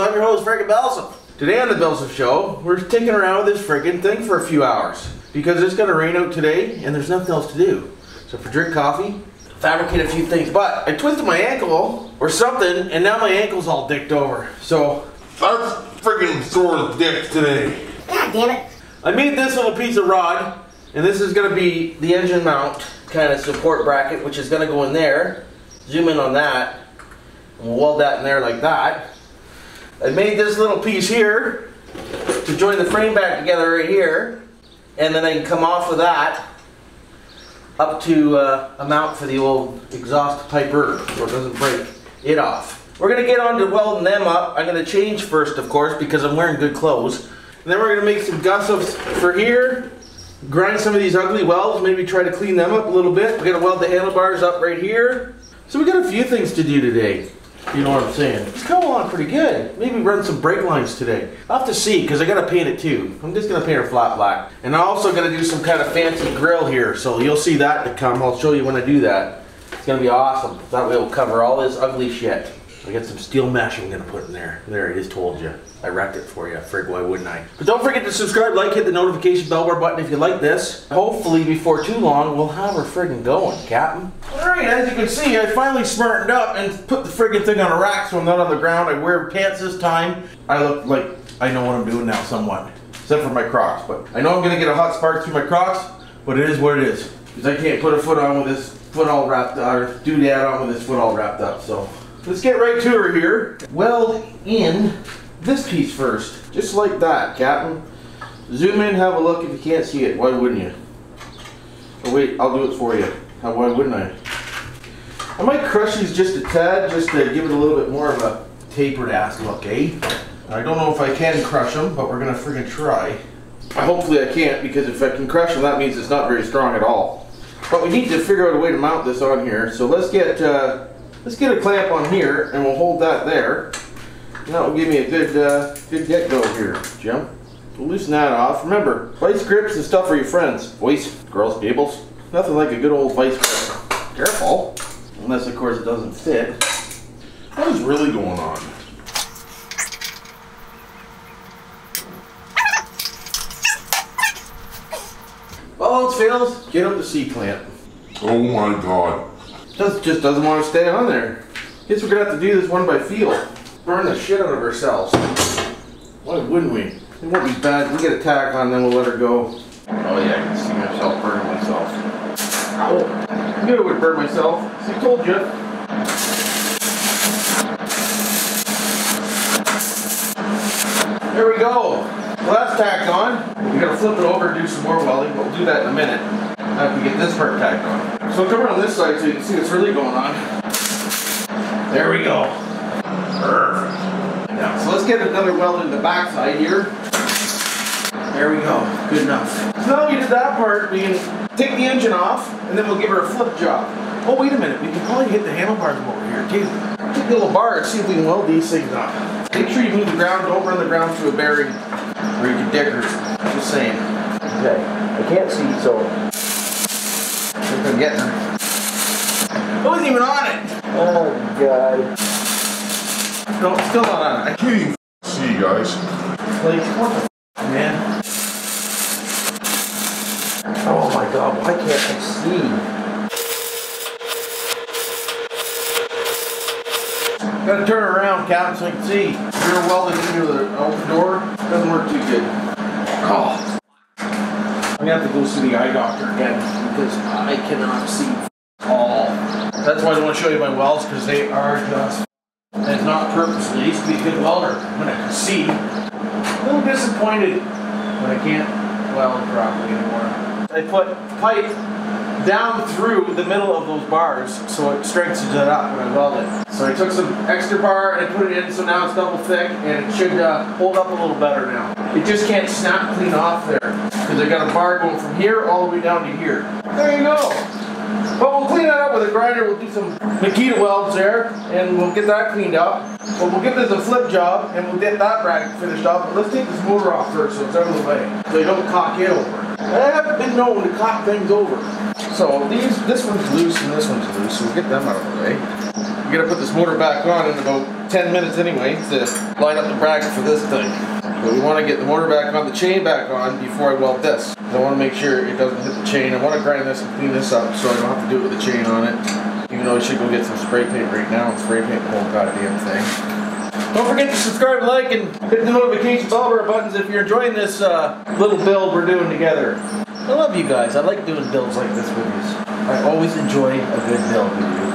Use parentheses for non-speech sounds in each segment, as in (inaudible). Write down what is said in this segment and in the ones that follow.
I'm your host, Frank Belsom. Today on the Belsom Show, we're taking around with this freaking thing for a few hours because it's gonna rain out today and there's nothing else to do. So for drink coffee, fabricate a few things. But I twisted my ankle or something, and now my ankle's all dicked over. So I'm freaking sore as dick today. God damn it. I made this little piece of rod, and this is gonna be the engine mount kind of support bracket, which is gonna go in there. Zoom in on that. And we'll weld that in there like that. I made this little piece here to join the frame back together right here. And then I can come off of that up to uh, a mount for the old exhaust piper so it doesn't break it off. We're gonna get on to welding them up. I'm gonna change first, of course, because I'm wearing good clothes. And then we're gonna make some gussets for here, grind some of these ugly welds, maybe try to clean them up a little bit. We're gonna weld the handlebars up right here. So we got a few things to do today. You know what I'm saying? It's coming along pretty good. Maybe run some brake lines today. I'll have to see, because I gotta paint it too. I'm just gonna paint it flat black. And I'm also gonna do some kind of fancy grill here, so you'll see that to come. I'll show you when I do that. It's gonna be awesome. That way we'll cover all this ugly shit. I got some steel mesh I'm gonna put in there. There, I just told you. I wrecked it for you. Frig, why wouldn't I? But don't forget to subscribe, like, hit the notification bell bar button if you like this. Hopefully before too long, we'll have her friggin' going, Captain. Alright, as you can see, I finally smartened up and put the friggin' thing on a rack so I'm not on the ground. I wear pants this time. I look like I know what I'm doing now somewhat. Except for my Crocs, but I know I'm gonna get a hot spark through my Crocs, but it is what it is. Because I can't put a foot on with this foot all wrapped up, or do that on with this foot all wrapped up, so. Let's get right to her here. Weld in this piece first, just like that, Captain. Zoom in, have a look if you can't see it. Why wouldn't you? Oh wait, I'll do it for you. How, why wouldn't I? I might crush these just a tad, just to give it a little bit more of a tapered ass look, eh? I don't know if I can crush them, but we're gonna friggin' try. Hopefully I can't, because if I can crush them, that means it's not very strong at all. But we need to figure out a way to mount this on here. So let's get uh, let's get a clamp on here, and we'll hold that there. And that will give me a good uh, good get go here, Jim. We'll loosen that off. Remember, vice grips and stuff for your friends. Boys, girls, gables. Nothing like a good old vice grip. Careful. Unless, of course, it doesn't fit. What is really going on? Else fails, get up the C clamp. Oh my god. Just, just doesn't want to stay on there. Guess we're gonna have to do this one by feel. Burn the shit out of ourselves. Why wouldn't we? It won't be bad. We get a tack on, then we'll let her go. Oh yeah, I can see myself burning myself. Ow. I knew it would burn myself. I told you. There we go. That's tacked on. We gotta flip it over and do some more welding, but we'll do that in a minute. After we get this part tacked on. So come around this side so you can see what's really going on. There we go. Perfect. Now, so let's get another weld in the back side here. There we go. Good enough. So now we did that part, we can take the engine off, and then we'll give her a flip job. Oh, wait a minute. We can probably hit the handlebars over here, too. Take the little bar and see if we can weld these things up. Make sure you move the ground. Don't run the ground through a bearing, or you can deck her. Just saying. Okay. I can't see, so I think I'm getting her. I wasn't even on it. Oh, God. No, still not on it. I Can't even see, you guys. like, what the f- man? Oh my god, why can't I see? Gotta turn around, Captain, so I can see. If you're welding into the open door, doesn't work too good. Oh. Gonna have to go see the eye doctor again because I cannot see all. That's why I want to show you my welds because they are just. And not purposely. I used to be a good welder when I could see. A little disappointed when I can't weld properly anymore. I put pipe down through the middle of those bars so it strengthens it up when I weld it. So I took some extra bar and I put it in so now it's double thick and it should uh, hold up a little better now. It just can't snap clean off there because I got a bar going from here all the way down to here. There you go. But we'll clean that up with a grinder. We'll do some Makita welds there, and we'll get that cleaned up. But we'll give this a flip job, and we'll get that bracket finished up. But let's take this motor off first, so it's out of the way, so you don't cock it over. I haven't been known to cock things over. So these, this one's loose and this one's loose, so we'll get them out of the way. I'm gonna put this motor back on in about 10 minutes anyway to line up the bracket for this thing. But we want to get the motor back on, the chain back on before I weld this. I want to make sure it doesn't hit the chain. I want to grind this and clean this up so I don't have to do it with the chain on it. Even though I should go get some spray paint right now and spray paint the whole goddamn thing. Don't forget to subscribe, like, and hit the notification bell buttons if you're enjoying this uh, little build we're doing together. I love you guys. I like doing builds like this with you. I always enjoy a good build with you.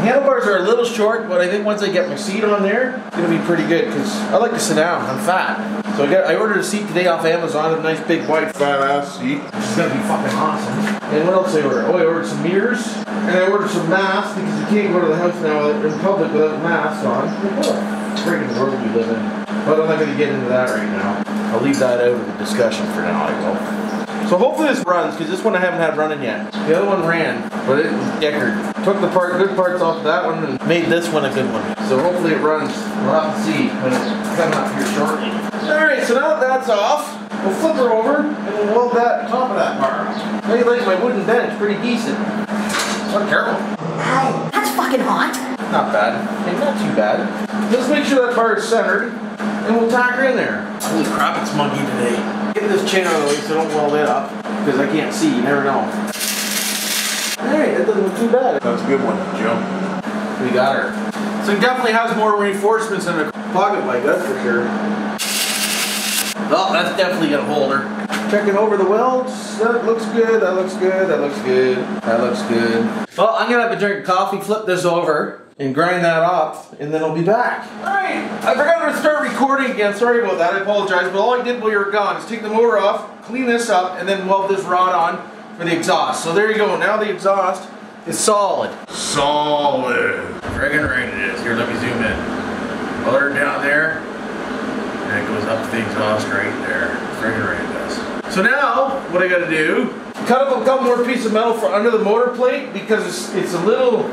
Handlebars are a little short, but I think once I get my seat on there, it's gonna be pretty good because I like to sit down. I'm fat, so I got I ordered a seat today off Amazon, a nice big white Fat ass seat. is gonna be fucking awesome. And what else I ordered? Oh, I ordered some mirrors, and I ordered some masks because you can't go to the house now in public without masks on. What friggin' world we live in. But I'm not gonna get into that right now. I'll leave that out of the discussion for now. I will. So hopefully this runs, because this one I haven't had running yet. The other one ran, but it was deckered. Took the part, good parts off that one and made this one a good one. So hopefully it runs. We'll have to see when it's coming up here shortly. Alright, so now that that's off, we'll flip her over and we'll weld that top of that bar. I like my wooden bench, pretty decent. Oh, careful. Ow, that's fucking hot. Not bad. Hey, not too bad. Let's make sure that bar is centered, and we'll tack her in there. Holy crap, it's muggy today. Get this chain out of the way so don't weld it up, because I can't see, you never know. Alright, that doesn't look too bad. That's a good one, Jim. We got her. So it definitely has more reinforcements than a pocket bike, that's for sure. Well, that's definitely gonna hold her. Checking over the welds. That looks good, that looks good, that looks good, that looks good. Well, I'm gonna have a drink of coffee, flip this over, and grind that up, and then I'll be back. Alright, I forgot to start recording again. Sorry about that, I apologize. But all I did while you were gone is take the motor off, clean this up, and then weld this rod on for the exhaust. So there you go, now the exhaust is solid. Solid. Friggin' right it is. Here, let me zoom in. Motor down there, and it goes up to the exhaust right there. Friggin' right it does. So now, what I gotta do, cut up a couple more pieces of metal for under the motor plate because it's, it's a little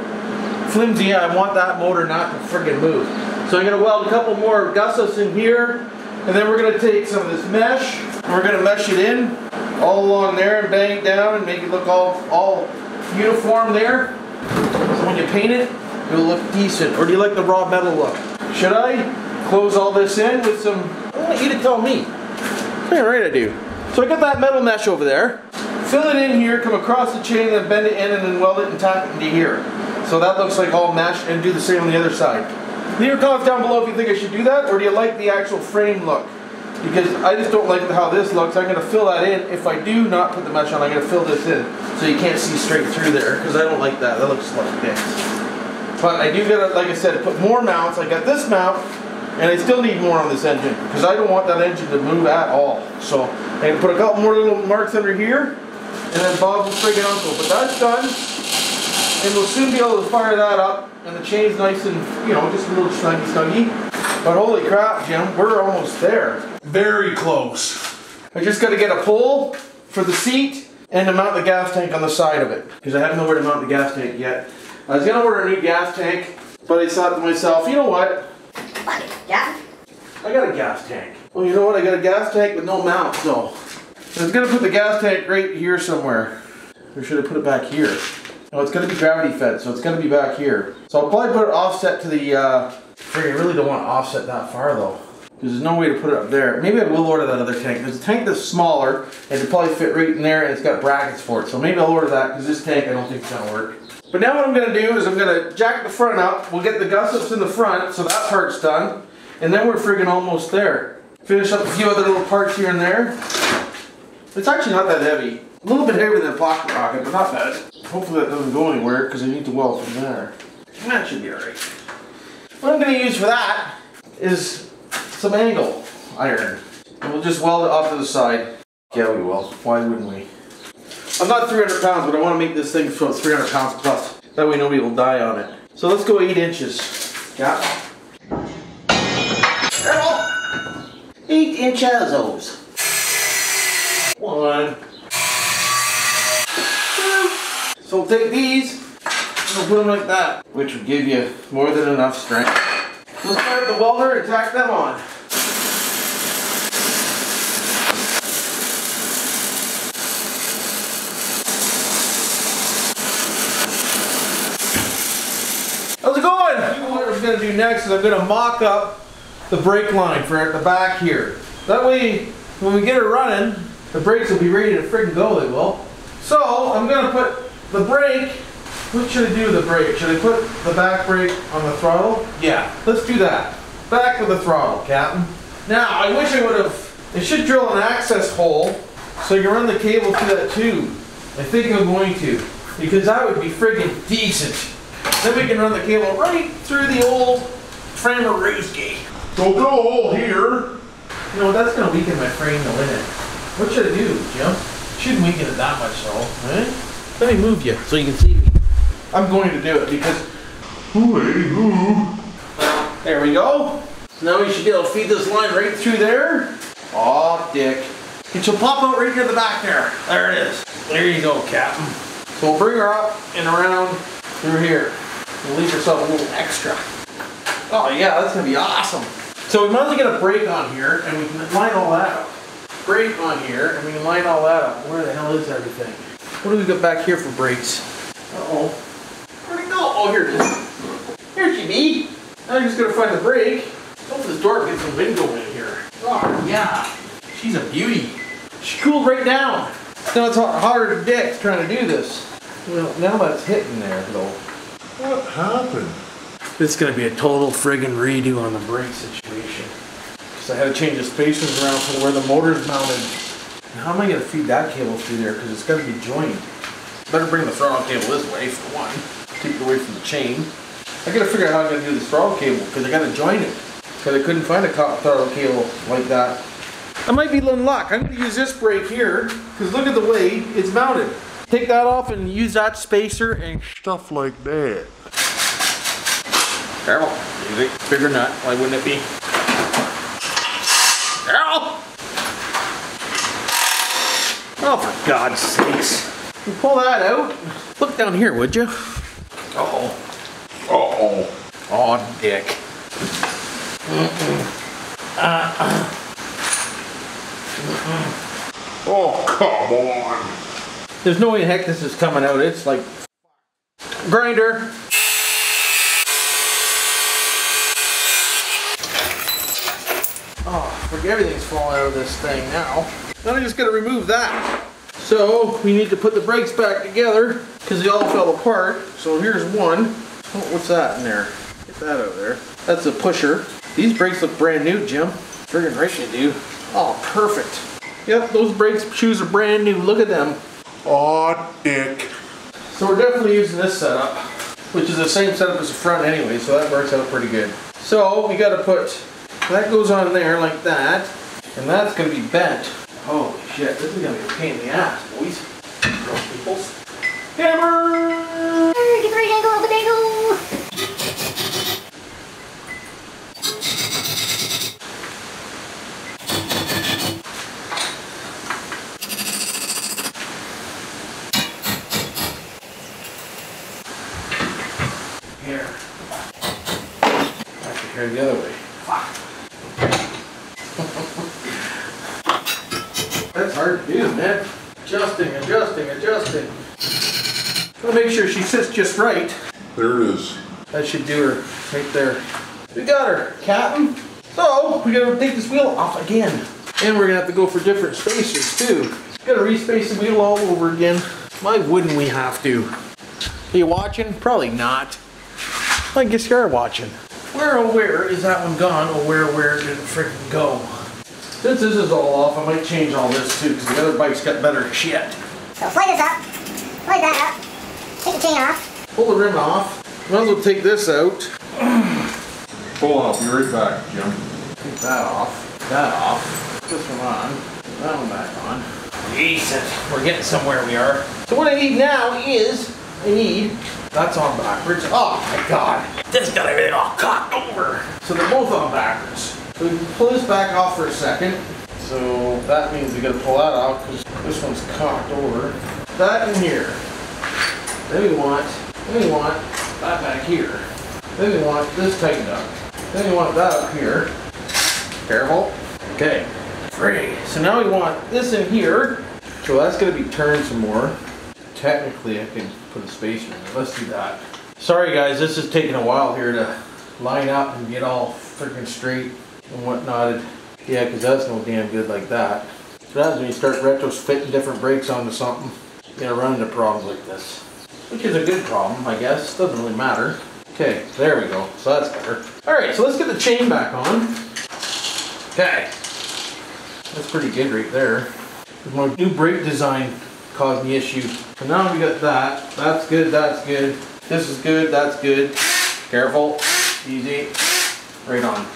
flimsy. I want that motor not to friggin' move. So I'm gonna weld a couple more gussets in here, and then we're gonna take some of this mesh, and we're gonna mesh it in all along there and bang it down and make it look all, all uniform there. So when you paint it, it'll look decent. Or do you like the raw metal look? Should I close all this in with some, I want you to tell me. Yeah, right I do. So I got that metal mesh over there. Fill it in here, come across the chain, then bend it in and then weld it and tack it into here. So that looks like all mesh and do the same on the other side. Leave your comments down below if you think I should do that or do you like the actual frame look? Because I just don't like how this looks. I'm going to fill that in. If I do not put the mesh on, I'm going to fill this in so you can't see straight through there because I don't like that. That looks like this. But I do gotta, like I said, put more mounts. I got this mount, and I still need more on this engine because I don't want that engine to move at all. So I'm gonna put a couple more little marks under here, and then Bob will friggin' uncle. But that's done, and we'll soon be able to fire that up, and the chain's nice and, you know, just a little snuggy snuggy. But holy crap, Jim, we're almost there. Very close. I just gotta get a pole for the seat and to mount the gas tank on the side of it. Because I haven't know where to mount the gas tank yet. I was gonna order a new gas tank, but I thought to myself, you know what? What? Yeah? I got a gas tank. Well, you know what? I got a gas tank with no mount, so. I was gonna put the gas tank right here somewhere. Or should I put it back here? No, it's gonna be gravity fed, so it's gonna be back here. So I'll probably put it offset to the, uh, I really don't want to offset that far though. Because there's no way to put it up there. Maybe I will order that other tank. There's a tank that's smaller, and it'll probably fit right in there, and it's got brackets for it. So maybe I'll order that, because this tank I don't think it's gonna work. But now what I'm gonna do is I'm gonna jack the front up. We'll get the gussets in the front, so that part's done. And then we're friggin' almost there. Finish up a few other little parts here and there. It's actually not that heavy. A little bit heavier than a pocket rocket, but not bad. Hopefully that doesn't go anywhere, because I need to weld from there. That should be alright. What I'm gonna use for that is some angle iron. And we'll just weld it off to the side. Yeah, we will. Why wouldn't we? I'm not 300 pounds, but I want to make this thing it's 300 pounds plus. That way nobody will die on it. So let's go 8 inches. Yeah. 8 inches. One. Two. So we'll take these and we'll put them like that, which will give you more than enough strength. We'll start the welder and tack them on. How's it going? What I'm gonna do next is I'm gonna mock up the brake line for at the back here. That way, when we get it running, the brakes will be ready to friggin' go, they will. So, I'm gonna put the brake, what should I do with the brake? Should I put the back brake on the throttle? Yeah, let's do that. Back with the throttle, Captain. Now, I wish I would have, it should drill an access hole so you can run the cable through that tube. I think I'm going to, because that would be friggin' decent. Then we can run the cable right through the old Framarooski. So drill a hole here. You know, that's gonna weaken my frame though, isn't it? What should I do, Jim? Shouldn't weaken it that much though, eh? Let me move you so you can see me. I'm going to do it because, there we go. So now we should be able to feed this line right through there. Aw, dick. It should pop out right near the back there. There it is. There you go, Captain. So we'll bring her up and around through here. We'll leave herself a little extra. Oh yeah, that's gonna be awesome. So we might as well get a brake on here and we can line all that up. Brake on here and we can line all that up. Where the hell is everything? What do we got back here for brakes? Uh-oh. Where'd it go? Oh, here it is. Here she be. Now I'm just gonna find the brake. Hopefully this door gets some wind going in here. Oh yeah. She's a beauty. She cooled right down. Now it's hotter than dick trying to do this. Well, now that's hitting there though. What happened? This is gonna be a total friggin' redo on the brake situation. Cause I had to change the spacers around for where the motor's mounted. And how am I gonna feed that cable through there? Cause it's gotta be joined. Better bring the throttle cable this way for one. Keep it away from the chain. I gotta figure out how I'm gonna do this throttle cable because I gotta join it. Cause I couldn't find a throttle cable like that. I might be in luck. I'm gonna use this brake here because look at the way it's mounted. Take that off and use that spacer and Stuff like that. Careful. Easy. Bigger nut. Why wouldn't it be? Careful! Oh, for God's sakes. You pull that out. Look down here, would you? Uh-oh. Uh-oh. Oh, dick. Uh uh. Oh, come on. There's no way in heck this is coming out. It's like... Grinder. Oh, look, everything's falling out of this thing now. Now I'm just gonna remove that. So, we need to put the brakes back together because they all fell apart. So here's one. Oh, what's that in there? Get that out of there. That's a pusher. These brakes look brand new, Jim. Friggin' right they do. Oh, perfect. Yep, those brakes shoes are brand new. Look at them. Aw, dick. So we're definitely using this setup, which is the same setup as the front anyway, so that works out pretty good. So we gotta put, that goes on there like that, and that's gonna be bent. Holy shit, this is gonna be a pain in the ass, boys. Girls, peoples. Hammer! Get the right angle of the dangle. Here. I Actually, here the other way. Fuck. That's hard to do, man. Adjusting, adjusting, adjusting. Gotta make sure she sits just right. There it is. That should do her right there. We got her, Captain. So, we gotta take this wheel off again. And we're gonna have to go for different spacers too. Gotta respace the wheel all over again. Why wouldn't we have to? Are you watching? Probably not. I guess you are watching. Where oh where is that one gone? Oh where where did it freaking go? Since this is all off, I might change all this too, because the other bike's got better shit. So slide this up. Slide that up. Take the chain off. Pull the rim off. Might as well take this out. (clears throat) Pull off, I'll be right back, Jim. Take that off. That off. Put this one on. That one back on. Jesus, we're getting somewhere we are. So what I need now is, I need, that's on backwards. Oh my god. This got everything all cocked over. So they're both on backwards. So we pull this back off for a second. So that means we gotta pull that out because this one's cocked over. That in here. Then we want, then we want that back here. Then we want this tightened up. Then we want that up here. Careful. Okay. Free. So now we want this in here. So that's gonna be turned some more. Technically, I can put a spacer in it. Let's do that. Sorry guys, this is taking a while here to line up and get all freaking straight and whatnot. Yeah, because that's no damn good like that. So that's when you start retrofitting different brakes onto something, you're gonna run into problems like this. Which is a good problem, I guess. Doesn't really matter. Okay, there we go. So that's better. Alright, so let's get the chain back on. Okay. That's pretty good right there. My new brake design caused me issue. So now we got that. That's good, that's good. This is good, that's good. Careful. Easy. Right on.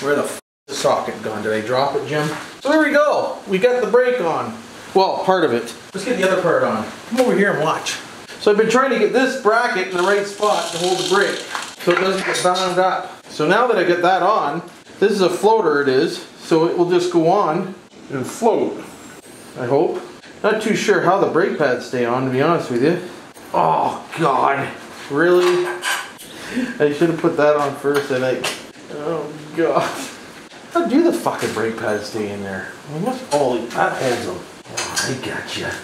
Where the f is the socket gone? Did I drop it, Jim? So there we go. We got the brake on. Well, part of it. Let's get the other part on. Come over here and watch. So I've been trying to get this bracket in the right spot to hold the brake so it doesn't get bound up. So now that I get that on, this is a floater it is, so it will just go on and float. I hope. Not too sure how the brake pads stay on to be honest with you. Oh god. Really? I should have put that on first, I think. Oh god. How do the fucking brake pads stay in there? I mean, what's all that them? Oh, I gotcha.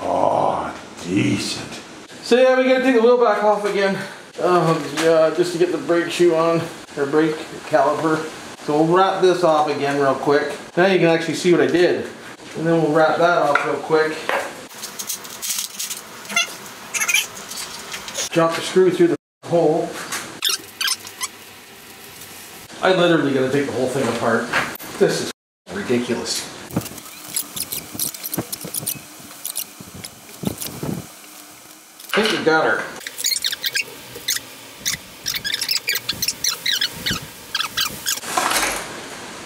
Oh, decent. So yeah, we gotta take the wheel back off again. Oh yeah, just to get the brake shoe on, or brake caliper. So we'll wrap this off again real quick. Now you can actually see what I did. And then we'll wrap that off real quick. Drop the screw through the hole. I literally gotta take the whole thing apart. This is ridiculous. I think we got her.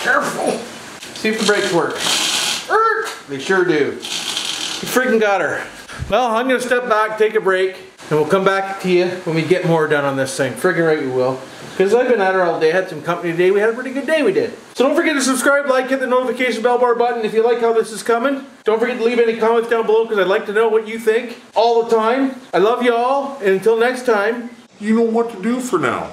Careful. See if the brakes work. Erk! They sure do. We freaking got her. Well, I'm gonna step back, take a break, and we'll come back to you when we get more done on this thing. Friggin' right we will. Because I've been at her all day, had some company today, we had a pretty good day we did. So don't forget to subscribe, like, hit the notification bell bar button if you like how this is coming. Don't forget to leave any comments down below because I'd like to know what you think all the time. I love you all, and until next time, You know what to do for now.